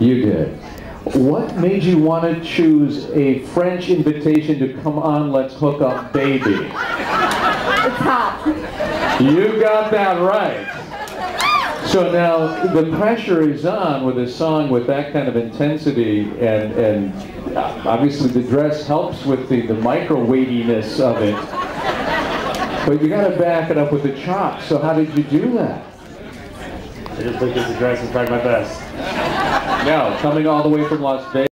You did. What made you want to choose a French invitation to come on Let's Hook Up Baby? It's hot. You got that right. So now the pressure is on with a song with that kind of intensity and, and uh, obviously the dress helps with the, the micro weightiness of it. But you got to back it up with the chops. So how did you do that? I just looked at the dress and tried my best. Now, coming all the way from Las Vegas.